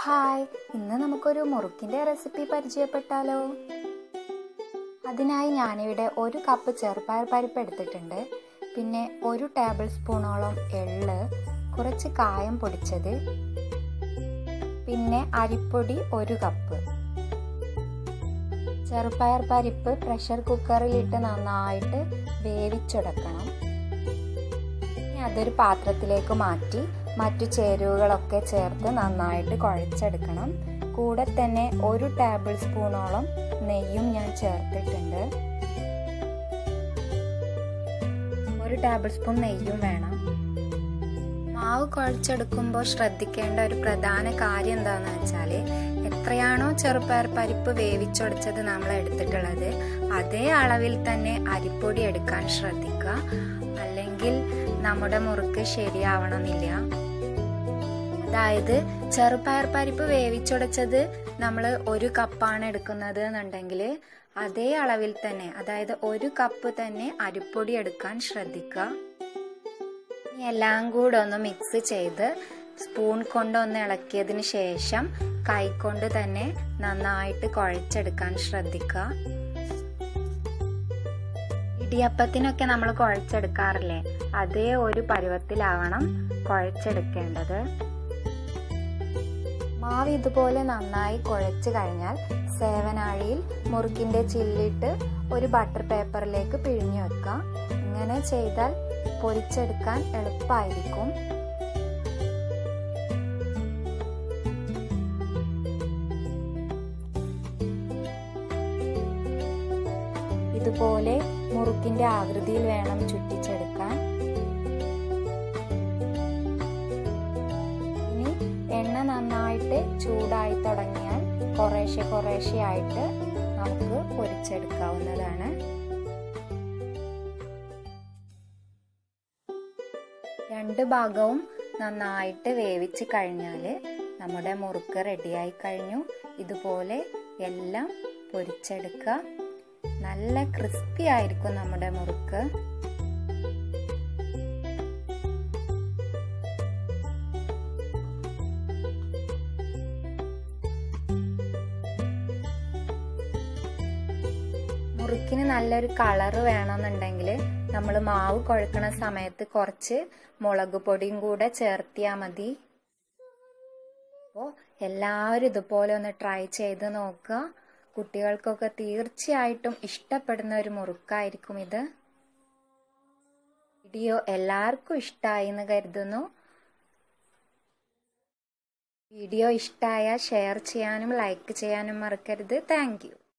Hi ഇന്ന് നമുക്കൊരു മുറുക്കിന്റെ recipe പരിചയപ്പെട്ടാലോ? അതിനായി ഞാനിവിടെ ഒരു കപ്പ് ചെറുപയർ പരിപ്പ് എടുത്തിട്ടുണ്ട്. പിന്നെ ഒരു ടേബിൾ സ്പൂണോളം എള്ള് കുറച്ച് കായം പൊടിച്ചത്. പിന്നെ അരിപ്പൊടി ഒരു കപ്പ് ചെറുപയർ പരിപ്പ് പ്രഷർ കുക്കറിലിട്ട് നന്നായിട്ട് വേവിച്ചെടുക്കണം. അതൊരു പാത്രത്തിലേക്ക് മാറ്റി മറ്റു ചേരുവകളൊക്കെ ചേർത്ത് നന്നായിട്ട് കുഴച്ചെടുക്കണം. കൂടെ തന്നെ ഒരു ടേബിൾ സ്പൂണോളം നെയ്യും ഞാൻ ചേർത്തിട്ടുണ്ട്. ഒരു ടേബിൾ സ്പൂൺ നെയ്യും വേണം. മാവ് കുഴച്ചെടുക്കുമ്പോൾ ശ്രദ്ധിക്കേണ്ട ഒരു പ്രധാന കാര്യം എന്താണെന്ന് വെച്ചാൽ എത്രയാണോ ചെറുപയർ പരിപ്പ് വേവിച്ചൊടിച്ചത് നമ്മൾ എടുത്തിട്ടുള്ളത് അതേ അളവിൽ തന്നെ അരിപ്പൊടി എടുക്കാൻ ശ്രദ്ധിക്കുക. അല്ലെങ്കിൽ നമ്മുടെ മുറുക്ക് ശരിയാവണമെന്നില്ല. അതായത് ചെറുപയർ പരിപ്പ് വേവിച്ചുടച്ചത് നമ്മൾ ഒരു കപ്പാണ് എടുക്കുന്നത് എന്നുണ്ടെങ്കിൽ അതേ അളവിൽ തന്നെ അതായത് ഒരു കപ്പ് തന്നെ അരിപ്പൊടി എടുക്കാൻ ശ്രദ്ധിക്കുക. എല്ലാം കൂടെ ഒന്ന് മിക്സ് ചെയ്ത് സ്പൂൺ കൊണ്ട് ഒന്ന് ഇളക്കിയതിന് ശേഷം കൈകൊണ്ട് തന്നെ നന്നായിട്ട് കുഴച്ചെടുക്കാൻ ശ്രദ്ധിക്കുക. ഇടിയപ്പത്തിനൊക്കെ നമ്മൾ കുഴച്ചെടുക്കാറില്ലേ അതേ ഒരു പരുവത്തിലാവണം കുഴച്ചെടുക്കേണ്ടത്. മാവ് ഇതുപോലെ നന്നായി കുഴച്ച് കഴിഞ്ഞാൽ സേവനാഴിയിൽ മുറുക്കിന്റെ ചില്ലിട്ട് ഒരു ബട്ടർ പേപ്പറിലേക്ക് പിഴിഞ്ഞു വെക്കാം ഇങ്ങനെ ചെയ്താൽ പൊരിച്ചെടുക്കാൻ എളുപ്പമായിരിക്കും ഇതുപോലെ മുറുക്കിന്റെ ആകൃതിയിൽ വേണം ചുറ്റിച്ചെടുക്കാൻ. ചൂടായി തുടങ്ങിയാൽ കുറേശ്ശെ കുറേശ്ശെ ആയിട്ട് നമുക്ക് പൊരിച്ചെടുക്കാവുന്നതാണ്. രണ്ട് ഭാഗവും നന്നായിട്ട് വേവിച്ച് കഴിഞ്ഞാൽ നമ്മുടെ മുറുക്ക് റെഡിയായി കഴിഞ്ഞു. ഇതുപോലെ എല്ലാം പൊരിച്ചെടുക്കുക. നല്ല ക്രിസ്പി ആയിരിക്കും നമ്മുടെ മുറുക്ക്. മുറുക്കിന് നല്ലൊരു കളറ് വേണമെന്നുണ്ടെങ്കിൽ നമ്മൾ മാവ് കുഴക്കണ സമയത്ത് കുറച്ച് മുളക് പൊടിയും കൂടെ ചേർത്തിയാൽ മതി. അപ്പോൾ എല്ലാവരും ഇതുപോലെ ഒന്ന് ട്രൈ ചെയ്ത് നോക്കുക. കുട്ടികൾക്കൊക്കെ തീർച്ചയായിട്ടും ഇഷ്ടപ്പെടുന്ന ഒരു മുറുക്കായിരിക്കും ഇത്. വീഡിയോ എല്ലാവർക്കും ഇഷ്ടമായി എന്ന് കരുതുന്നു. വീഡിയോ ഇഷ്ടമായ ഷെയർ ചെയ്യാനും ലൈക്ക് ചെയ്യാനും മറക്കരുത്. താങ്ക്